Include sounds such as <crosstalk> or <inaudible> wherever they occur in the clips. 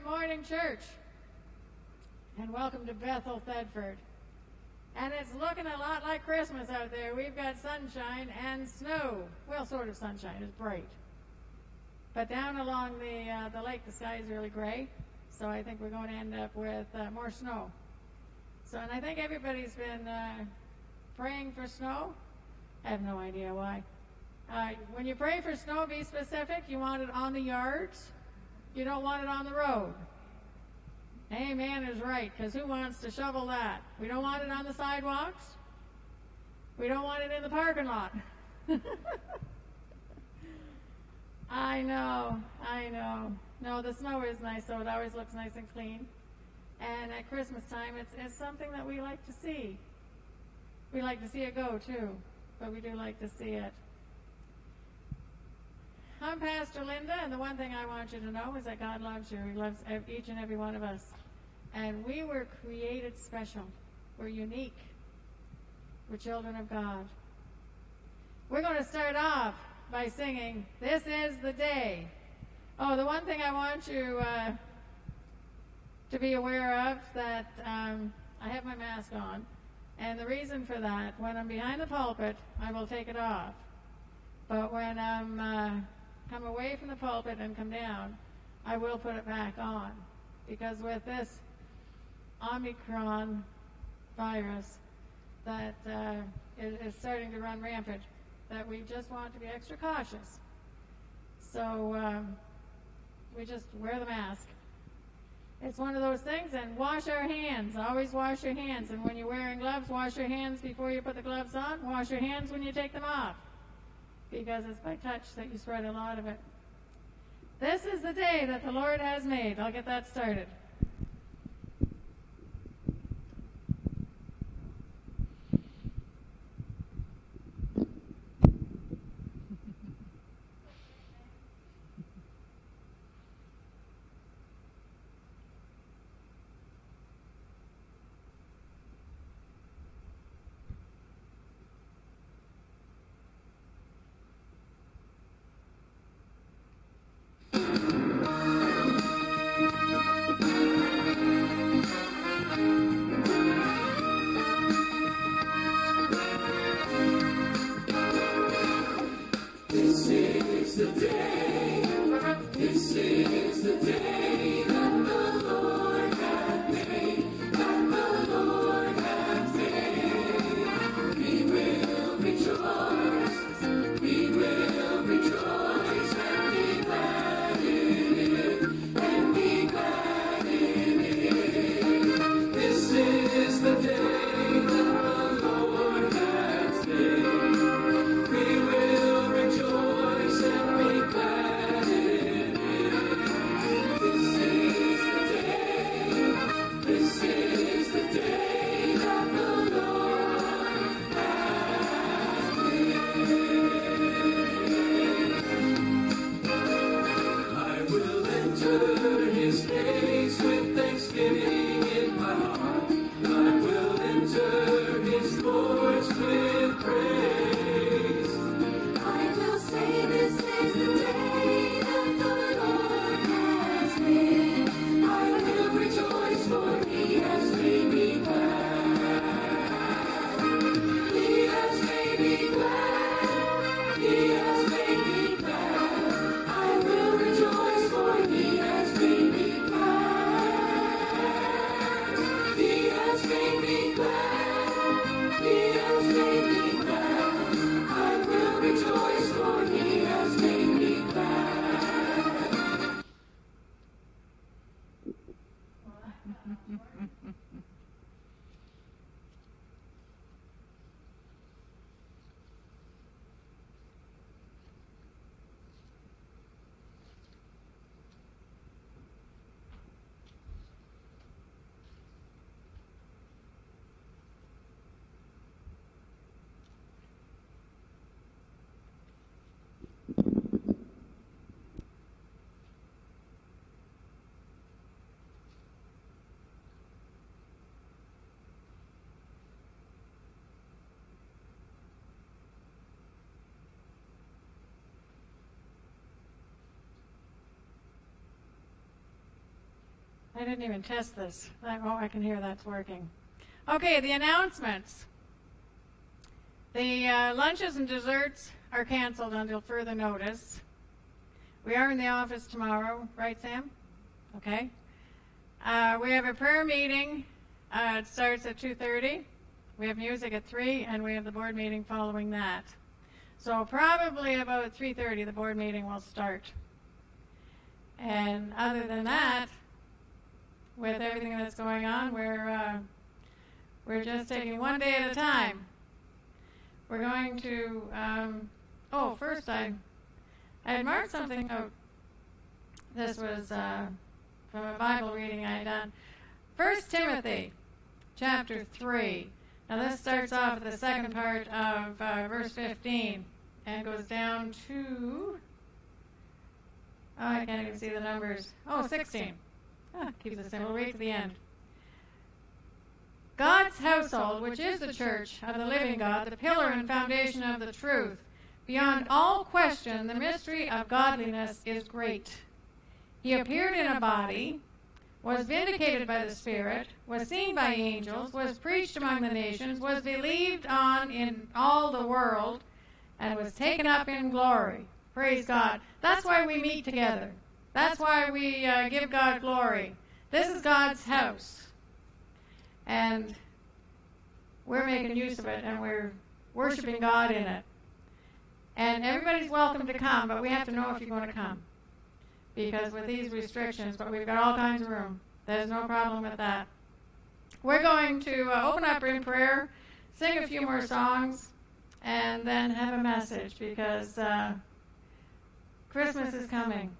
morning, church, and welcome to Bethel, Thedford. And it's looking a lot like Christmas out there. We've got sunshine and snow. Well, sort of sunshine. It's bright. But down along the uh, the lake, the sky is really gray. So I think we're going to end up with uh, more snow. So, and I think everybody's been uh, praying for snow. I have no idea why. Uh, when you pray for snow, be specific. You want it on the yards. You don't want it on the road. Amen is right, because who wants to shovel that? We don't want it on the sidewalks. We don't want it in the parking lot. <laughs> I know, I know. No, the snow is nice, so it always looks nice and clean. And at Christmas time, it's, it's something that we like to see. We like to see it go too, but we do like to see it. I'm Pastor Linda, and the one thing I want you to know is that God loves you. He loves each and every one of us. And we were created special. We're unique. We're children of God. We're going to start off by singing, This is the Day. Oh, the one thing I want you uh, to be aware of that um, I have my mask on. And the reason for that, when I'm behind the pulpit, I will take it off. But when I'm uh, come away from the pulpit and come down, I will put it back on. Because with this Omicron virus that uh, is, is starting to run rampant, that we just want to be extra cautious. So um, we just wear the mask. It's one of those things, and wash our hands. Always wash your hands. And when you're wearing gloves, wash your hands before you put the gloves on. Wash your hands when you take them off. Because it's by touch that you spread a lot of it. This is the day that the Lord has made. I'll get that started. I didn't even test this. I, oh, I can hear that's working. Okay, the announcements. The uh, lunches and desserts are canceled until further notice. We are in the office tomorrow, right, Sam? Okay. Uh, we have a prayer meeting. Uh, it starts at 2:30. We have music at 3, and we have the board meeting following that. So probably about 3.30 the board meeting will start. And other than that, with everything that's going on, we're, uh, we're just taking one day at a time. We're going to, um, oh, first I, I had marked something out. This was uh, from a Bible reading I had done. First Timothy chapter 3. Now, this starts off with the second part of uh, verse 15 and goes down to. Oh, I can't even see the numbers. Oh, 16. Ah, keeps it simple. We'll read to the end. God's household, which is the church of the living God, the pillar and foundation of the truth, beyond all question, the mystery of godliness is great. He appeared in a body was vindicated by the Spirit, was seen by angels, was preached among the nations, was believed on in all the world, and was taken up in glory. Praise God. That's why we meet together. That's why we uh, give God glory. This is God's house. And we're making use of it, and we're worshiping God in it. And everybody's welcome to come, but we have to know if you're going to come because with these restrictions, but we've got all kinds of room. There's no problem with that. We're going to uh, open up in prayer, sing a few more songs, and then have a message because uh, Christmas is coming.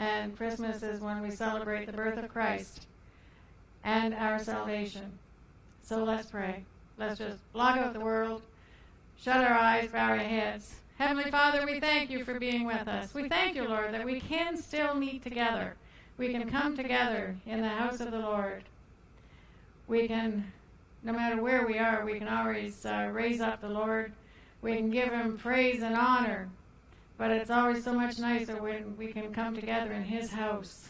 And Christmas is when we celebrate the birth of Christ and our salvation. So let's pray. Let's just block out the world, shut our eyes, bow our heads. Heavenly Father, we thank you for being with us. We thank you, Lord, that we can still meet together. We can come together in the house of the Lord. We can, no matter where we are, we can always uh, raise up the Lord. We can give him praise and honor. But it's always so much nicer when we can come together in his house.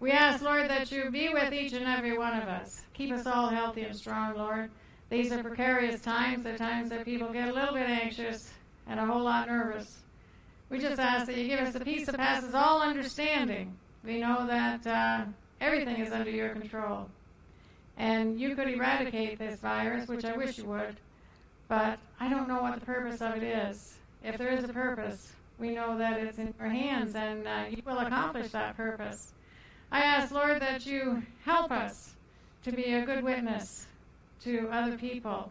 We ask, Lord, that you be with each and every one of us. Keep us all healthy and strong, Lord. These are precarious times. They're times that people get a little bit anxious and a whole lot nervous. We just ask that you give us the peace that passes all understanding. We know that uh, everything is under your control. And you could eradicate this virus, which I wish you would, but I don't know what the purpose of it is. If there is a purpose, we know that it's in your hands and uh, you will accomplish that purpose. I ask, Lord, that you help us to be a good witness to other people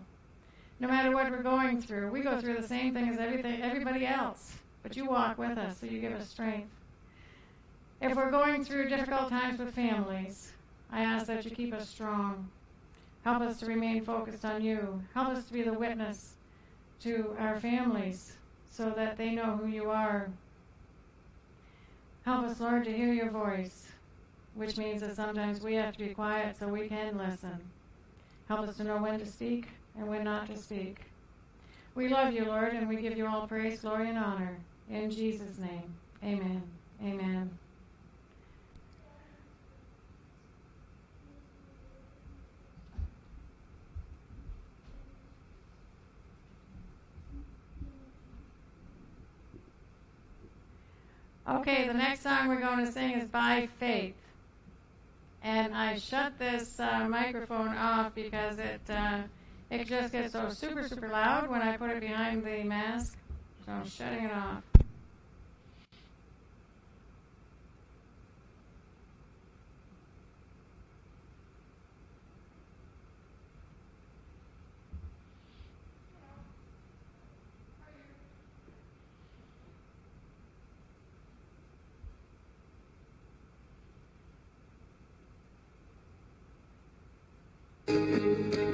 no matter what we're going through. We go through the same thing as everything, everybody else, but you walk with us, so you give us strength. If we're going through difficult times with families, I ask that you keep us strong. Help us to remain focused on you. Help us to be the witness to our families so that they know who you are. Help us, Lord, to hear your voice, which means that sometimes we have to be quiet so we can listen. Help us to know when to speak and when not to speak. We love you, Lord, and we give you all praise, glory, and honor. In Jesus' name, amen. Amen. Okay, the next song we're going to sing is By Faith. And I shut this uh, microphone off because it. Uh, it just gets so super, super loud when I put it behind the mask. So I'm shutting it off. In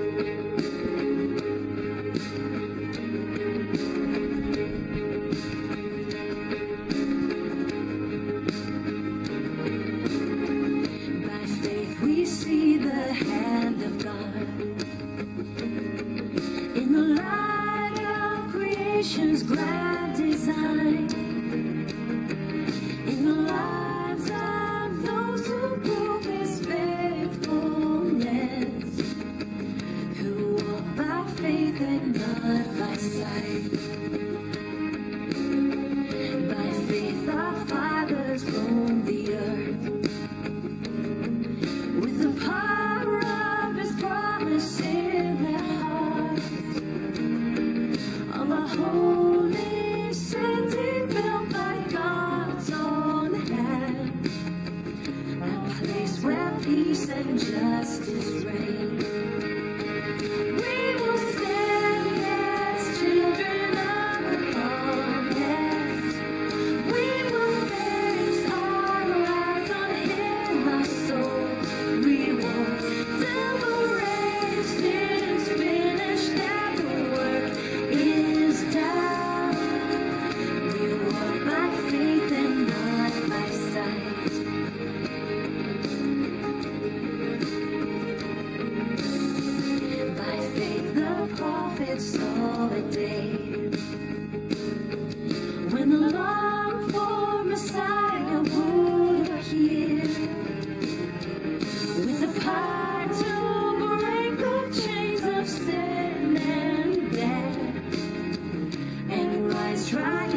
Thank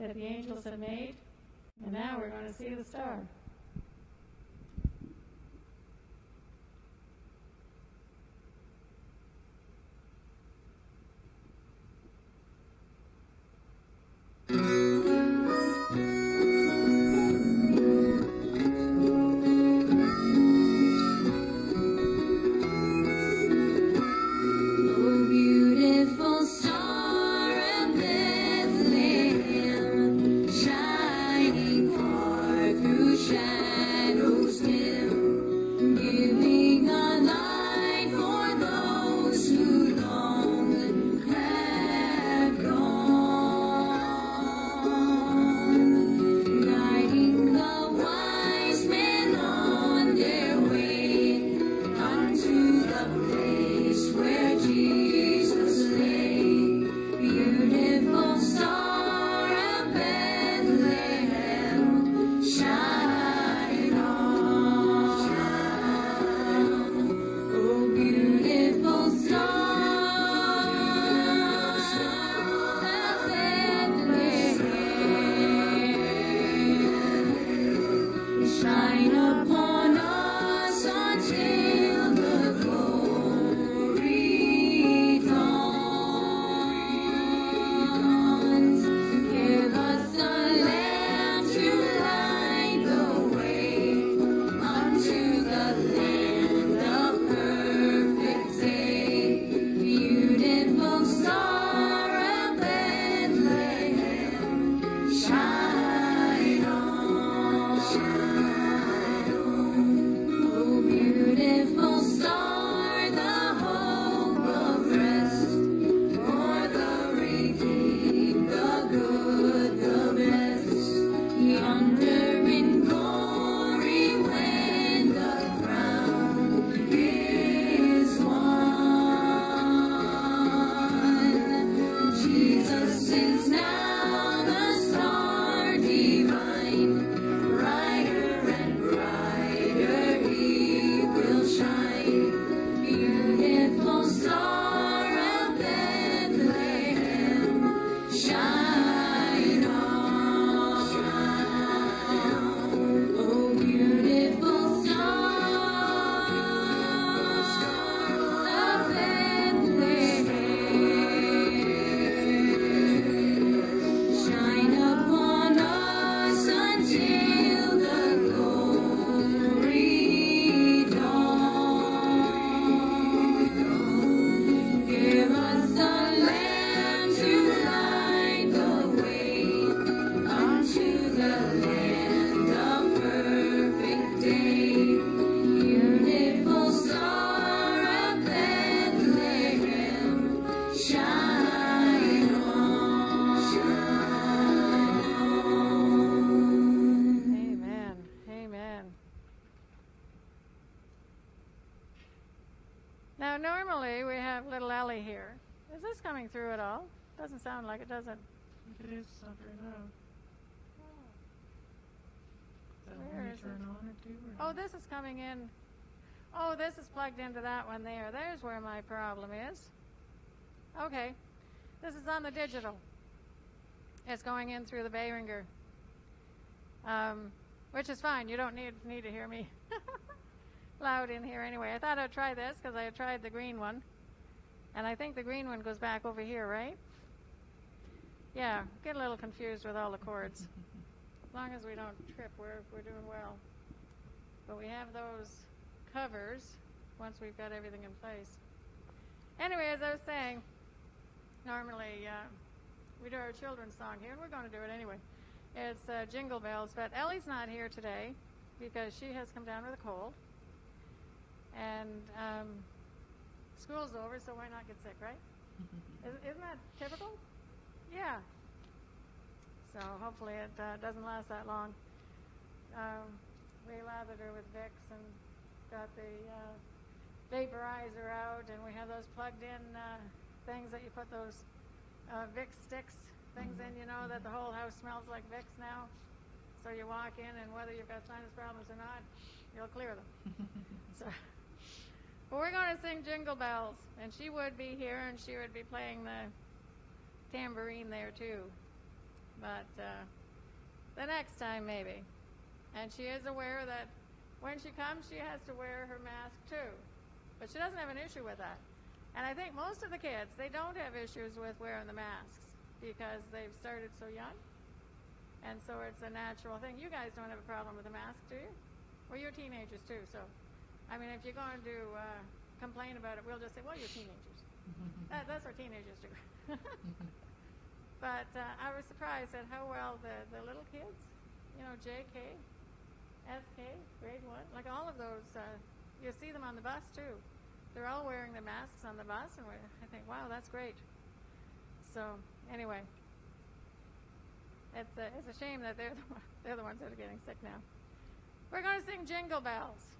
that the angels have made, and now we're going to see the star. Doesn't sound like it, does not It is now. That Where is it? turn on it too? or Oh, this is coming in. Oh, this is plugged into that one there. There's where my problem is. Okay. This is on the digital. It's going in through the Behringer. Um, which is fine. You don't need need to hear me <laughs> loud in here anyway. I thought I'd try this because I tried the green one. And I think the green one goes back over here, right? Yeah, get a little confused with all the cords. As long as we don't trip, we're, we're doing well. But we have those covers once we've got everything in place. Anyway, as I was saying, normally uh, we do our children's song here, and we're going to do it anyway. It's uh, Jingle Bells, but Ellie's not here today because she has come down with a cold. And um, school's over, so why not get sick, right? <laughs> Isn't that typical? Yeah. So hopefully it uh, doesn't last that long. Um, we lathered her with Vicks and got the uh, vaporizer out, and we have those plugged-in uh, things that you put those uh, Vicks sticks things in. You know that the whole house smells like Vicks now. So you walk in, and whether you've got sinus problems or not, You'll clear them. <laughs> so, but we're going to sing Jingle Bells, and she would be here, and she would be playing the tambourine there too. But uh, the next time, maybe. And she is aware that when she comes, she has to wear her mask too. But she doesn't have an issue with that. And I think most of the kids, they don't have issues with wearing the masks because they've started so young. And so it's a natural thing. You guys don't have a problem with the mask, do you? Well, you're teenagers too, so I mean, if you're going to uh, complain about it, we'll just say, well, you're teenagers. That, that's what teenagers do. <laughs> but uh, I was surprised at how well the, the little kids, you know, JK, SK, grade one, like all of those, uh, you see them on the bus too. They're all wearing the masks on the bus, and I think, wow, that's great. So anyway, it's a, it's a shame that they're the, one- <laughs> they're the ones that are getting sick now. We're going to sing Jingle Bells.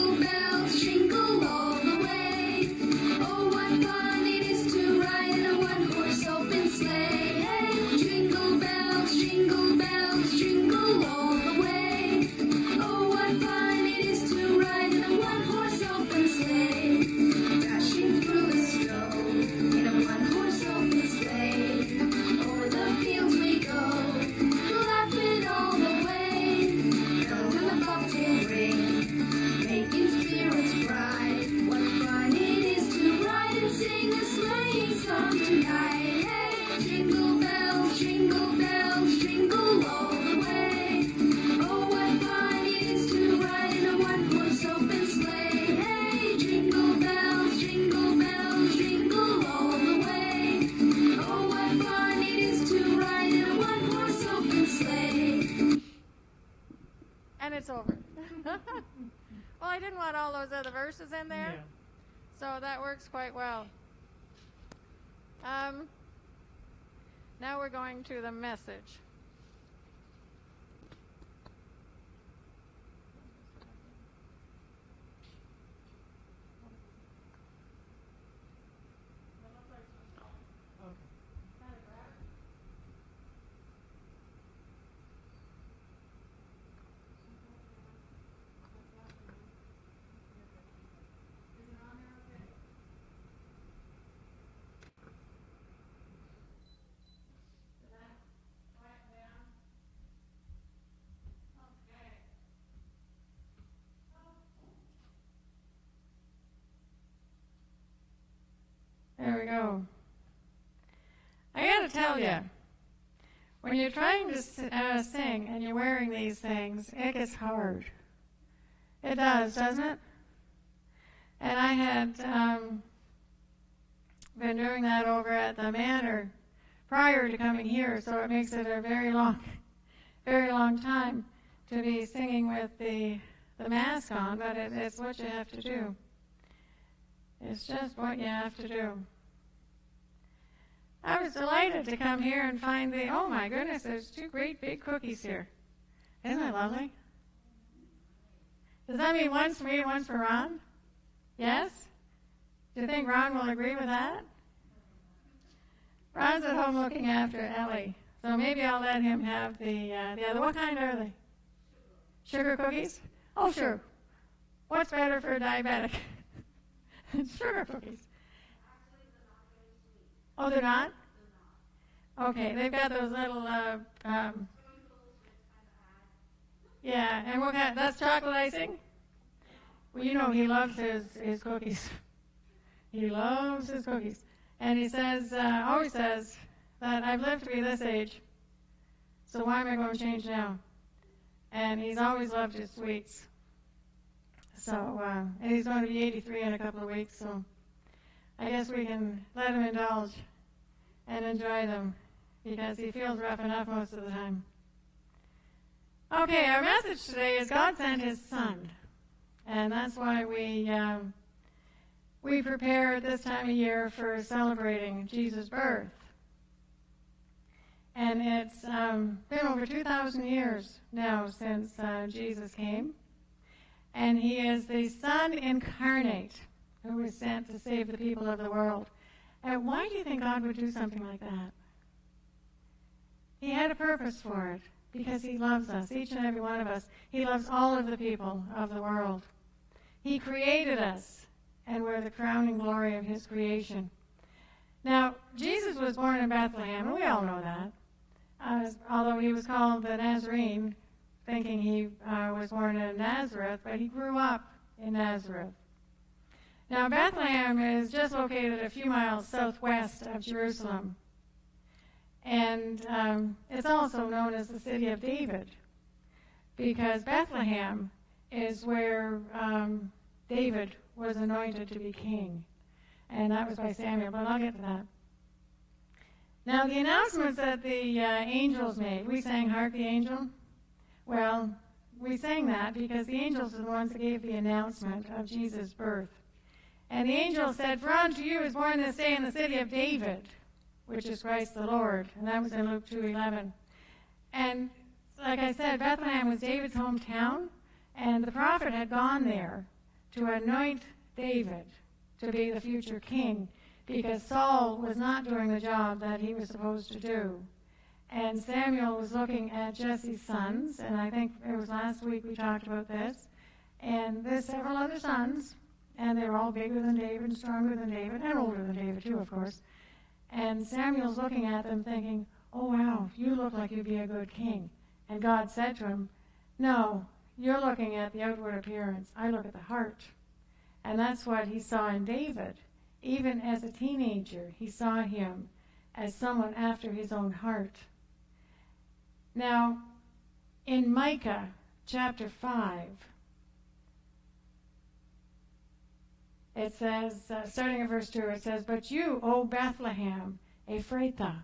works quite well. Um, now we're going to the message. Okay. There we go. I gotta tell you, when you're trying to uh, sing and you're wearing these things, it gets hard. It does, doesn't it? And I had um, been doing that over at the manor prior to coming here, so it makes it a very long, <laughs> very long time to be singing with the the mask on. But it, it's what you have to do. It's just what you have to do. I was delighted to come here and find the, oh my goodness, there's two great big cookies here. Isn't that lovely? Does that mean one's for me and one's for Ron? Yes? Do you think Ron will agree with that? Ron's at home looking after Ellie, so maybe I'll let him have the, uh, the other. What kind are they? Sugar cookies? Oh, sure. What's better for a diabetic? <laughs> Sugar cookies. Oh, they're not? Okay, they've got those little, uh, um, yeah, and what kind, that's chocolate icing? Well, you know he loves his, his cookies. <laughs> He loves his cookies. And he says, uh, always says, that I've lived to be this age, so why am I going to change now? And he's always loved his sweets. So, uh, and he's going to be 83 in a couple of weeks, so I guess we can let him indulge and enjoy them because he feels rough enough most of the time. Okay, our message today is God sent His Son, and that's why we um, we prepare this time of year for celebrating Jesus' birth. And it's um, been over 2,000 years now since uh, Jesus came, and He is the Son incarnate. Who was sent to save the people of the world. And why do you think God would do something like that? He had a purpose for it because He loves us, each and every one of us. He loves all of the people of the world. He created us, and we're the crowning glory of His creation. Now, Jesus was born in Bethlehem, and we all know that. Uh, although he was called the Nazarene, thinking he uh, was born in Nazareth, but he grew up in Nazareth. Now, Bethlehem is just located a few miles southwest of Jerusalem. And um, it's also known as the city of David because Bethlehem is where um, David was anointed to be king. And that was by Samuel, but I'll get to that. Now, the announcements that the uh, angels made, we sang Hark the Angel. Well, we sang that because the angels are the ones that gave the announcement of Jesus' birth. And the angel said, For unto you is born this day in the city of David, which is Christ the Lord. And that was in Luke 2.11. And like I said, Bethlehem was David's hometown, and the prophet had gone there to anoint David to be the future king because Saul was not doing the job that he was supposed to do. And Samuel was looking at Jesse's sons, and I think it was last week we talked about this. And there's several other sons, and they were all bigger than David, and stronger than David, and older than David, too, of course. And Samuel's looking at them thinking, Oh, wow, you look like you'd be a good king. And God said to him, No, you're looking at the outward appearance. I look at the heart. And that's what he saw in David. Even as a teenager, he saw him as someone after his own heart. Now, in Micah chapter 5, it says, uh, starting at verse 2, it says, But you, O Bethlehem, Ephrathah,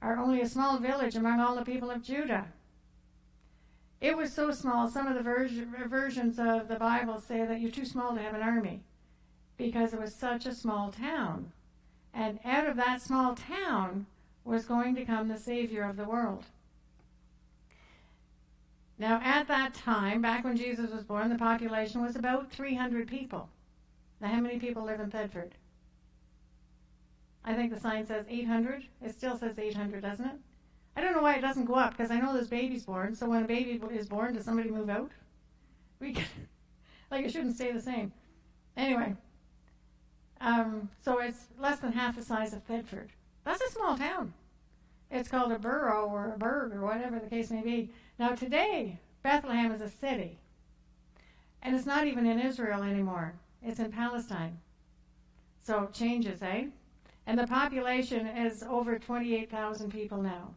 are only a small village among all the people of Judah. It was so small, some of the ver- versions of the Bible say that you're too small to have an army because it was such a small town. And out of that small town was going to come the Savior of the world. Now, at that time, back when Jesus was born, the population was about 300 people. Now, how many people live in Thedford? I think the sign says 800. It still says 800, doesn't it? I don't know why it doesn't go up because I know there's babies born. So when a baby is born, does somebody move out? We <laughs> like it shouldn't stay the same. Anyway, um, so it's less than half the size of Thedford. That's a small town. It's called a borough or a burg or whatever the case may be. Now today, Bethlehem is a city. And it's not even in Israel anymore. It's in Palestine. So changes, eh? And the population is over 28,000 people now.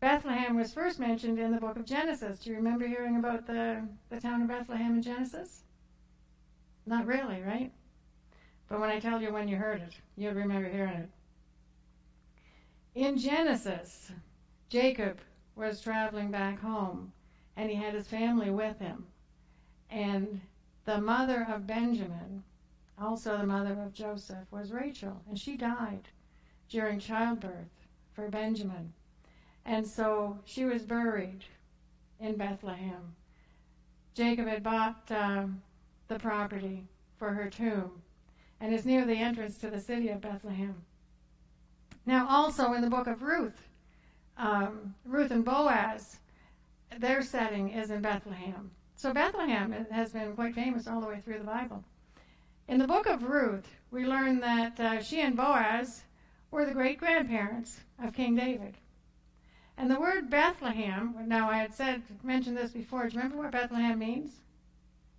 Bethlehem was first mentioned in the book of Genesis. Do you remember hearing about the, the town of Bethlehem in Genesis? Not really, right? But when I tell you when you heard it, you'll remember hearing it. In Genesis, Jacob was traveling back home, and he had his family with him. And the mother of Benjamin, also the mother of Joseph, was Rachel, and she died during childbirth for Benjamin. And so she was buried in Bethlehem. Jacob had bought uh, the property for her tomb and is near the entrance to the city of Bethlehem. Now, also in the book of Ruth, um, Ruth and Boaz, their setting is in Bethlehem. So Bethlehem has been quite famous all the way through the Bible. In the book of Ruth, we learn that uh, she and Boaz were the great grandparents of King David. And the word Bethlehem, now I had said, mentioned this before. Do you remember what Bethlehem means?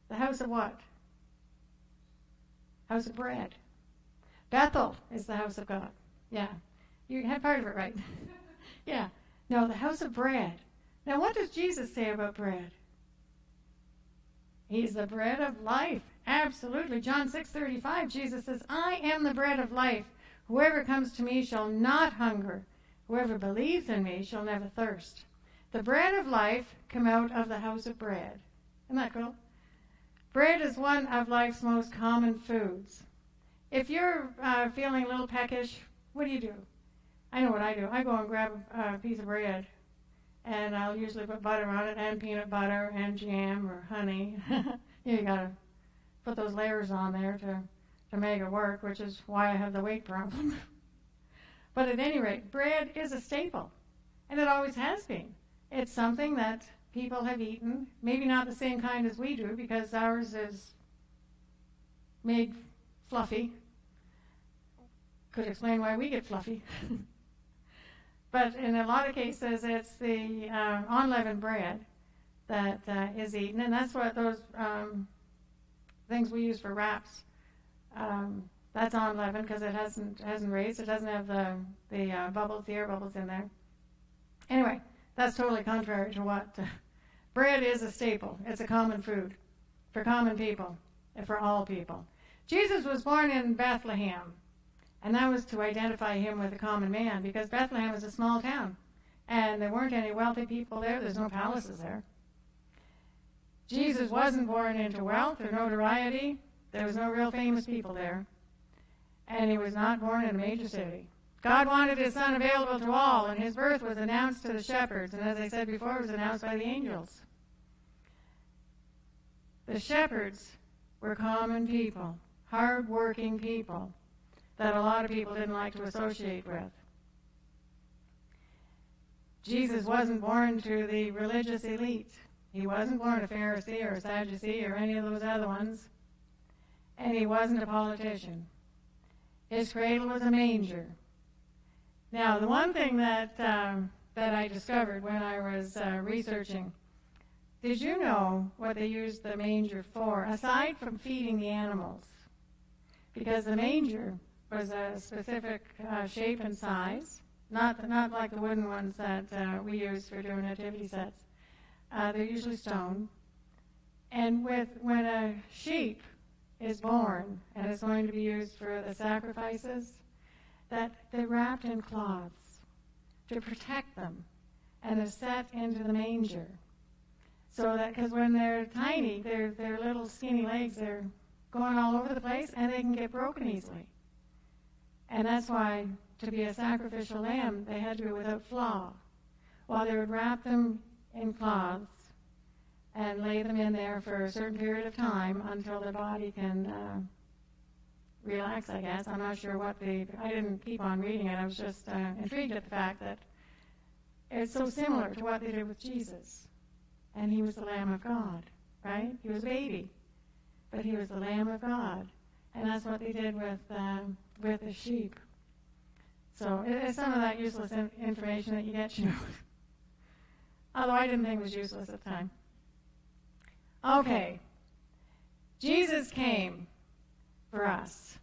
The house of what? House of bread. Bethel is the house of God. Yeah. You had part of it right. <laughs> yeah. No, the house of bread. Now, what does Jesus say about bread? He's the bread of life. Absolutely. John 6:35, Jesus says, "I am the bread of life. Whoever comes to me shall not hunger. Whoever believes in me shall never thirst." The bread of life come out of the house of bread. Isn't that cool? Bread is one of life's most common foods. If you're uh, feeling a little peckish, what do you do? I know what I do. I go and grab a piece of bread, and I'll usually put butter on it, and peanut butter, and jam or honey. <laughs> you gotta put those layers on there to to make it work, which is why I have the weight problem. <laughs> but at any rate, bread is a staple, and it always has been. It's something that people have eaten, maybe not the same kind as we do, because ours is made fluffy. Could explain why we get fluffy. <laughs> but in a lot of cases, it's the uh, unleavened bread that uh, is eaten, and that's what those um, things we use for wraps. Um, that's unleavened because it hasn't hasn't raised. It doesn't have the the uh, bubbles, the air bubbles in there. Anyway, that's totally contrary to what uh, bread is a staple. It's a common food for common people and for all people. Jesus was born in Bethlehem, and that was to identify him with a common man because Bethlehem is a small town, and there weren't any wealthy people there. There's no palaces there. Jesus wasn't born into wealth or notoriety. There was no real famous people there. And he was not born in a major city. God wanted his son available to all, and his birth was announced to the shepherds. And as I said before, it was announced by the angels. The shepherds were common people, hard-working people that a lot of people didn't like to associate with. Jesus wasn't born to the religious elite. He wasn't born a Pharisee or a Sadducee or any of those other ones. And he wasn't a politician. His cradle was a manger. Now, the one thing that, um, that I discovered when I was uh, researching did you know what they used the manger for, aside from feeding the animals? Because the manger was a specific uh, shape and size, not, not like the wooden ones that uh, we use for doing nativity sets. Uh, they're usually stone. And with when a sheep is born and is going to be used for the sacrifices, that they're wrapped in cloths to protect them and they're set into the manger. So that, because when they're tiny, their their little skinny legs are going all over the place and they can get broken easily. And that's why to be a sacrificial lamb, they had to be without flaw. While they would wrap them in cloths and lay them in there for a certain period of time until the body can uh, relax, I guess. I'm not sure what the, I didn't keep on reading it. I was just uh, intrigued at the fact that it's so similar to what they did with Jesus. And he was the Lamb of God, right? He was a baby, but he was the Lamb of God. And that's what they did with, uh, with the sheep. So it's some of that useless in- information that you get, you know. <laughs> Although I didn't think it was useless at the time. Okay. Jesus came for us.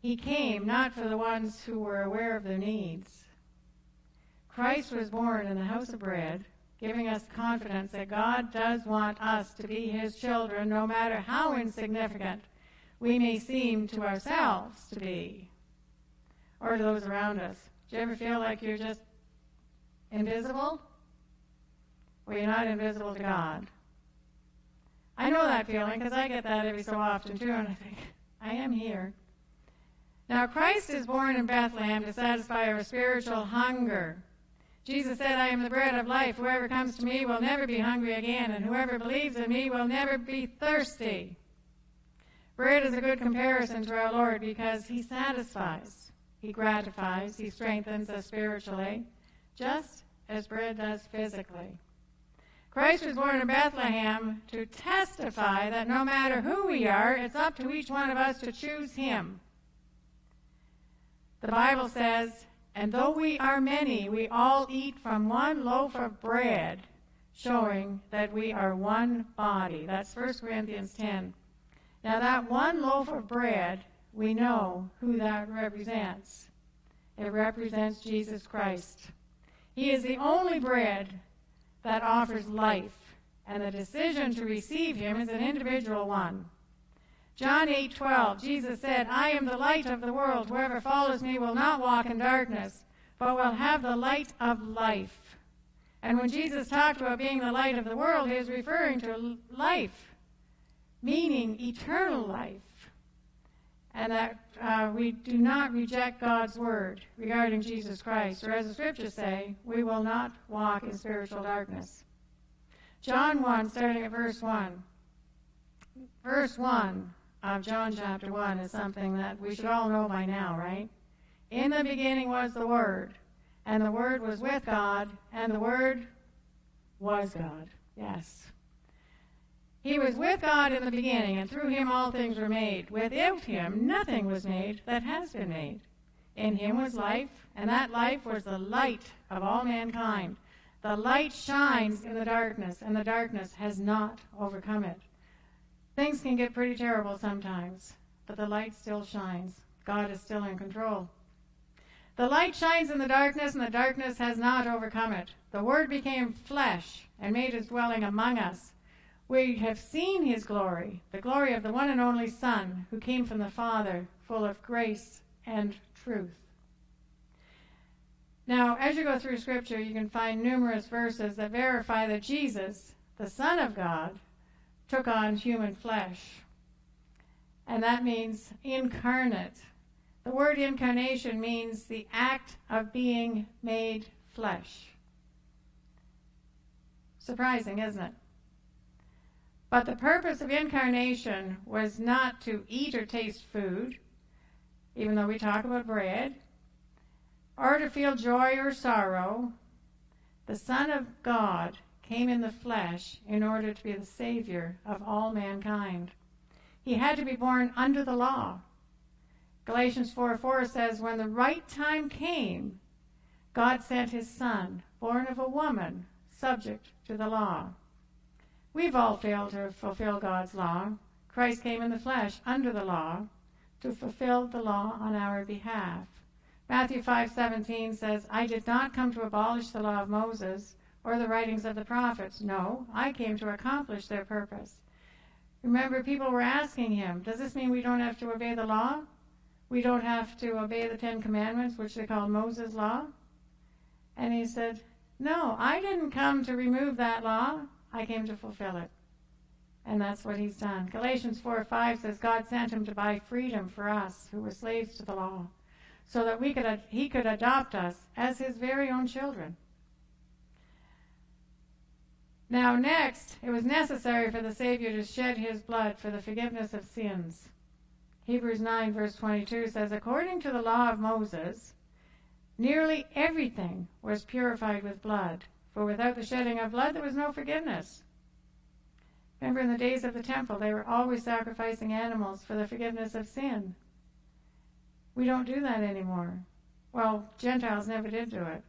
He came not for the ones who were aware of their needs. Christ was born in the house of bread, giving us confidence that God does want us to be his children, no matter how insignificant we may seem to ourselves to be or to those around us. Do you ever feel like you're just invisible? Well, you're not invisible to God. I know that feeling because I get that every so often too, and I think, I am here. Now, Christ is born in Bethlehem to satisfy our spiritual hunger. Jesus said, I am the bread of life. Whoever comes to me will never be hungry again, and whoever believes in me will never be thirsty. Bread is a good comparison to our Lord because he satisfies, he gratifies, he strengthens us spiritually, just as bread does physically. Christ was born in Bethlehem to testify that no matter who we are, it's up to each one of us to choose him. The Bible says, and though we are many, we all eat from one loaf of bread, showing that we are one body. That's 1 Corinthians 10. Now, that one loaf of bread, we know who that represents. It represents Jesus Christ. He is the only bread that offers life, and the decision to receive him is an individual one. John 8:12 Jesus said, "I am the light of the world. Whoever follows me will not walk in darkness, but will have the light of life." And when Jesus talked about being the light of the world, he was referring to life, meaning eternal life. And that uh, we do not reject God's word regarding Jesus Christ, or as the scriptures say, we will not walk in spiritual darkness. John 1, starting at verse 1. Verse 1 of John chapter 1 is something that we should all know by now, right? In the beginning was the Word, and the Word was with God, and the Word was God. Yes. He was with God in the beginning, and through him all things were made. Without him nothing was made that has been made. In him was life, and that life was the light of all mankind. The light shines in the darkness, and the darkness has not overcome it. Things can get pretty terrible sometimes, but the light still shines. God is still in control. The light shines in the darkness, and the darkness has not overcome it. The Word became flesh and made his dwelling among us. We have seen his glory, the glory of the one and only Son, who came from the Father, full of grace and truth. Now, as you go through Scripture, you can find numerous verses that verify that Jesus, the Son of God, took on human flesh. And that means incarnate. The word incarnation means the act of being made flesh. Surprising, isn't it? But the purpose of incarnation was not to eat or taste food, even though we talk about bread, or to feel joy or sorrow. The Son of God came in the flesh in order to be the Savior of all mankind. He had to be born under the law. Galatians 4 4 says, When the right time came, God sent his Son, born of a woman, subject to the law. We've all failed to fulfill God's law. Christ came in the flesh under the law to fulfill the law on our behalf. Matthew 5:17 says, "I did not come to abolish the law of Moses or the writings of the prophets. No, I came to accomplish their purpose." Remember people were asking him, "Does this mean we don't have to obey the law? We don't have to obey the 10 commandments, which they call Moses' law?" And he said, "No, I didn't come to remove that law. I came to fulfill it." And that's what he's done. Galatians 4 5 says, God sent him to buy freedom for us who were slaves to the law, so that we could, he could adopt us as his very own children. Now, next, it was necessary for the Savior to shed his blood for the forgiveness of sins. Hebrews 9, verse 22 says, According to the law of Moses, nearly everything was purified with blood, for without the shedding of blood there was no forgiveness. Remember, in the days of the temple, they were always sacrificing animals for the forgiveness of sin. We don't do that anymore. Well, Gentiles never did do it,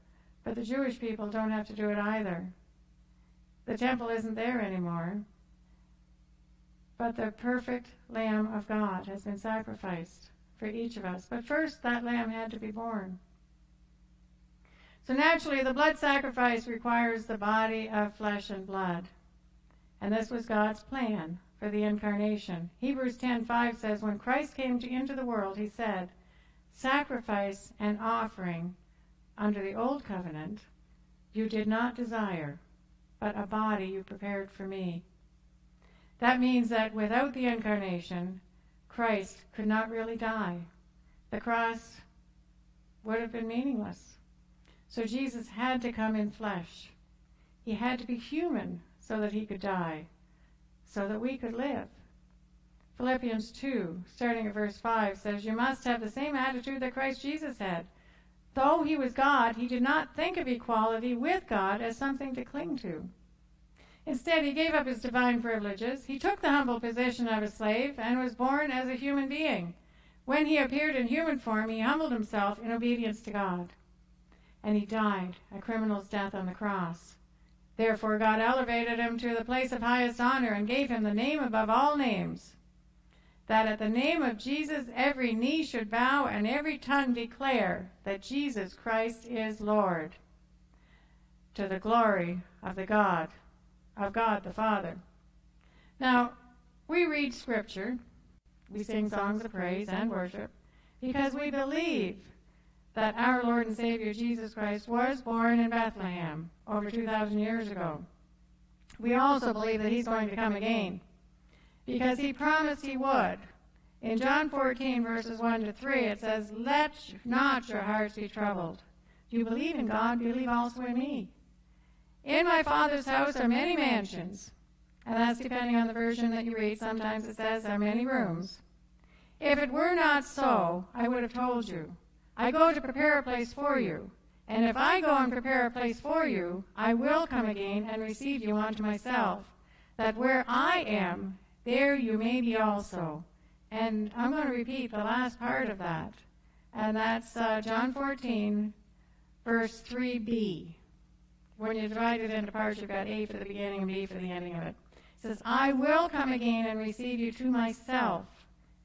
but the Jewish people don't have to do it either. The temple isn't there anymore, but the perfect Lamb of God has been sacrificed for each of us. But first, that lamb had to be born. So naturally, the blood sacrifice requires the body of flesh and blood. And this was God's plan for the incarnation. Hebrews 10:5 says when Christ came to, into the world, he said, "Sacrifice and offering under the old covenant you did not desire, but a body you prepared for me." That means that without the incarnation, Christ could not really die. The cross would have been meaningless. So Jesus had to come in flesh. He had to be human so that he could die, so that we could live. Philippians 2, starting at verse 5, says, You must have the same attitude that Christ Jesus had. Though he was God, he did not think of equality with God as something to cling to. Instead, he gave up his divine privileges. He took the humble position of a slave and was born as a human being. When he appeared in human form, he humbled himself in obedience to God. And he died a criminal's death on the cross. Therefore, God elevated him to the place of highest honor and gave him the name above all names, that at the name of Jesus every knee should bow and every tongue declare that Jesus Christ is Lord, to the glory of the God, of God the Father. Now, we read Scripture, we sing songs of praise and worship, because we believe that our Lord and Savior Jesus Christ was born in Bethlehem over 2,000 years ago. We also believe that he's going to come again because he promised he would. In John 14, verses 1 to 3, it says, Let not your hearts be troubled. You believe in God, believe also in me. In my Father's house are many mansions, and that's depending on the version that you read. Sometimes it says there are many rooms. If it were not so, I would have told you. I go to prepare a place for you. And if I go and prepare a place for you, I will come again and receive you unto myself, that where I am, there you may be also. And I'm going to repeat the last part of that. And that's uh, John 14, verse 3b. When you divide it into parts, you've got A for the beginning and B for the ending of it. It says, I will come again and receive you to myself,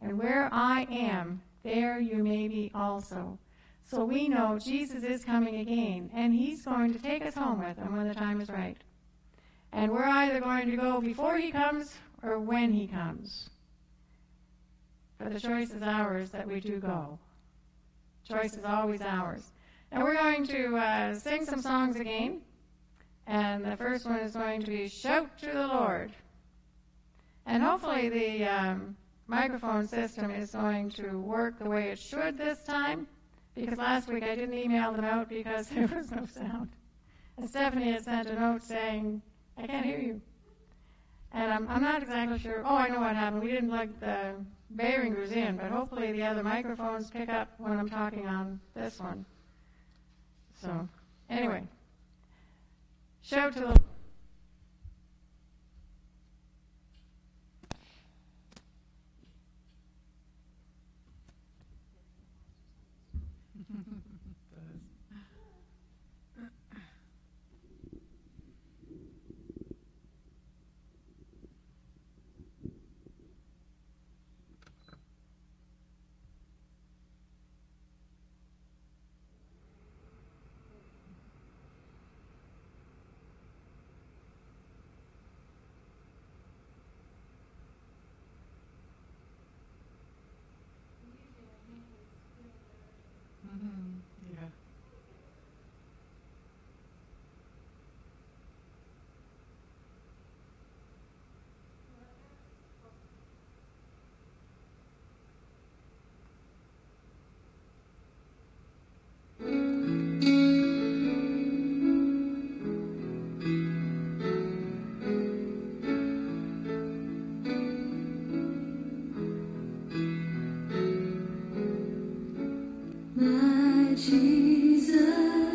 and where I am, there you may be also. So we know Jesus is coming again, and he's going to take us home with him when the time is right. And we're either going to go before he comes or when he comes. But the choice is ours that we do go. Choice is always ours. Now we're going to uh, sing some songs again. And the first one is going to be Shout to the Lord. And hopefully the um, microphone system is going to work the way it should this time. Because last week I didn't email them out because <laughs> there was no sound. And Stephanie had sent a note saying, I can't hear you. And I'm, I'm not exactly sure. Oh, I know what happened. We didn't plug the Behringers in, but hopefully the other microphones pick up when I'm talking on this one. So, anyway, Shout to the. My Jesus,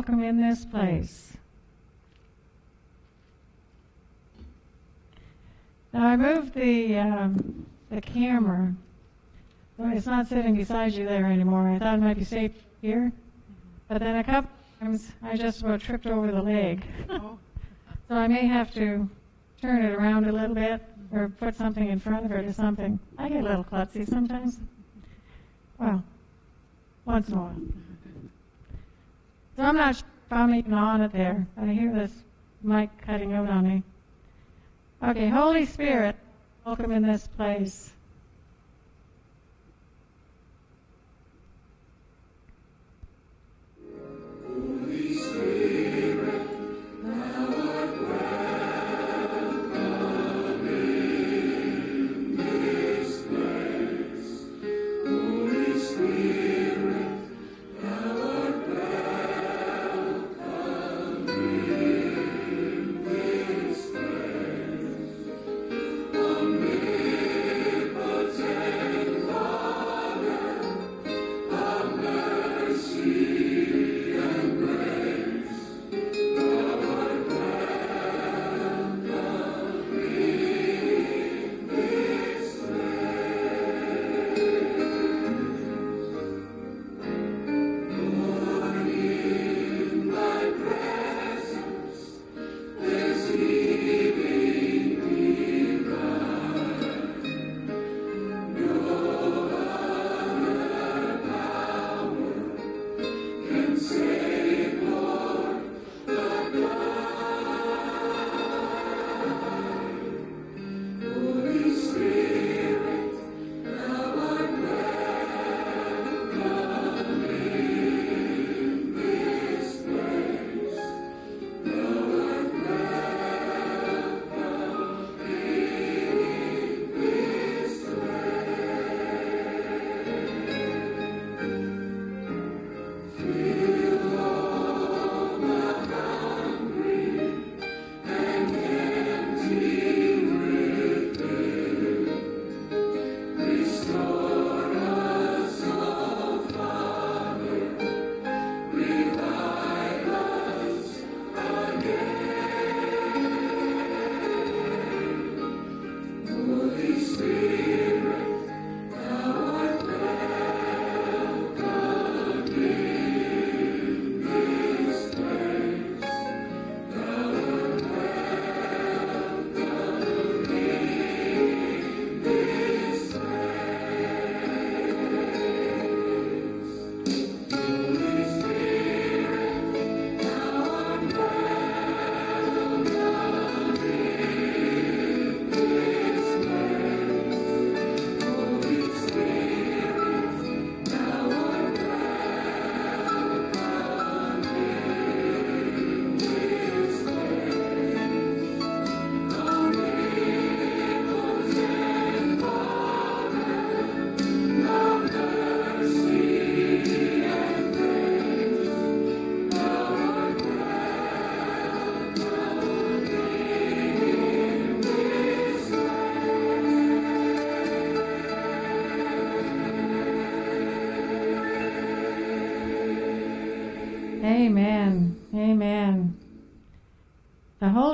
welcome in this place. Now I moved the um, the camera, it's not sitting beside you there anymore. I thought it might be safe here, but then a couple times I just about tripped over the leg, <laughs> so I may have to turn it around a little bit or put something in front of it or something. I get a little klutzy sometimes. Well, once in a while. So I'm not even on it there. I hear this mic cutting out on me. Okay, Holy Spirit, welcome in this place.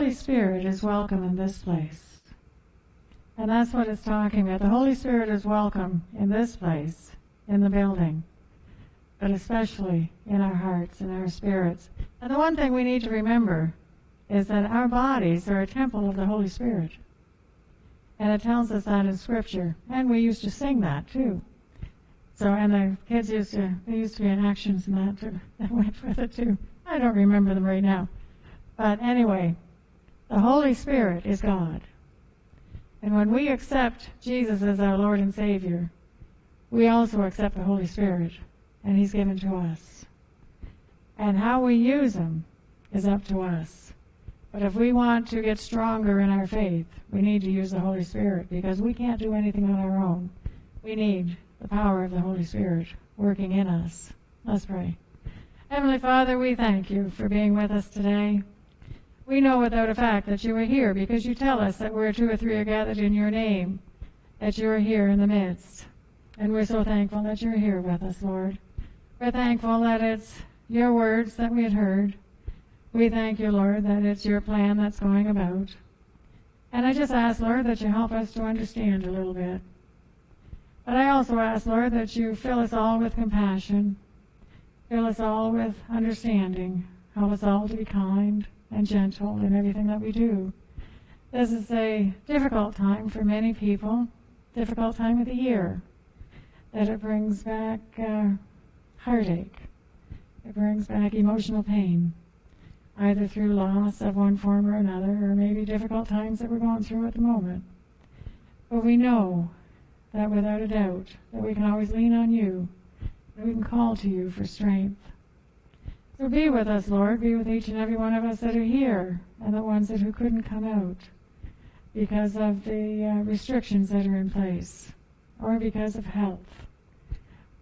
Holy Spirit is welcome in this place. And that's what it's talking about. The Holy Spirit is welcome in this place, in the building, but especially in our hearts and our spirits. And the one thing we need to remember is that our bodies are a temple of the Holy Spirit. And it tells us that in Scripture. And we used to sing that too. So, and the kids used to, there used to be actions and that too, <laughs> that went with it too. I don't remember them right now. But anyway, the Holy Spirit is God. And when we accept Jesus as our Lord and Savior, we also accept the Holy Spirit, and He's given to us. And how we use Him is up to us. But if we want to get stronger in our faith, we need to use the Holy Spirit because we can't do anything on our own. We need the power of the Holy Spirit working in us. Let's pray. Heavenly Father, we thank you for being with us today. We know without a fact that you are here because you tell us that where two or three are gathered in your name, that you are here in the midst. And we're so thankful that you're here with us, Lord. We're thankful that it's your words that we had heard. We thank you, Lord, that it's your plan that's going about. And I just ask, Lord, that you help us to understand a little bit. But I also ask, Lord, that you fill us all with compassion, fill us all with understanding, help us all to be kind and gentle in everything that we do. This is a difficult time for many people, difficult time of the year, that it brings back uh, heartache. It brings back emotional pain, either through loss of one form or another, or maybe difficult times that we're going through at the moment. But we know that without a doubt, that we can always lean on you, that we can call to you for strength. So be with us, Lord. Be with each and every one of us that are here, and the ones that who couldn't come out because of the uh, restrictions that are in place, or because of health,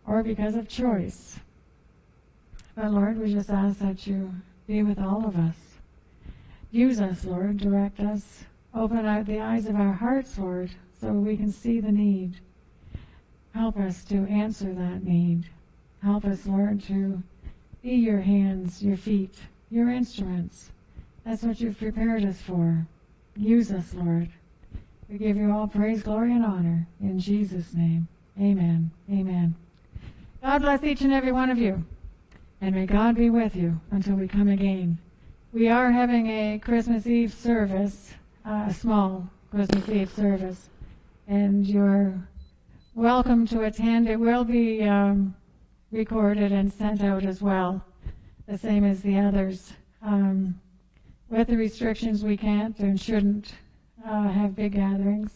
or because of choice. But Lord, we just ask that you be with all of us. Use us, Lord. Direct us. Open out the eyes of our hearts, Lord, so we can see the need. Help us to answer that need. Help us, Lord, to be your hands, your feet, your instruments. That's what you've prepared us for. Use us, Lord. We give you all praise, glory, and honor. In Jesus' name. Amen. Amen. God bless each and every one of you. And may God be with you until we come again. We are having a Christmas Eve service, uh, a small Christmas Eve service. And you're welcome to attend. It will be um, recorded and sent out as well, the same as the others. Um, with the restrictions, we can't and shouldn't uh, have big gatherings.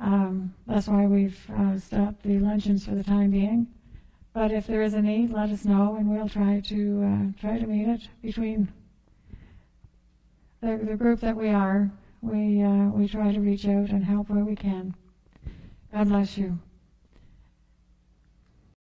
Um, that's why we've uh, stopped the luncheons for the time being. But if there is a need, let us know, and we'll try to uh, try to meet it between the, the group that we are. We uh, we try to reach out and help where we can. God bless you.